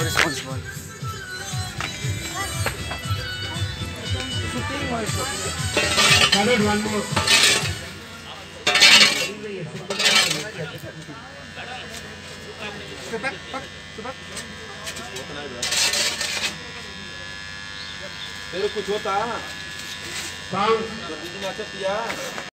No responsible. तेरे कुछ होता जल्दी नाचा पिया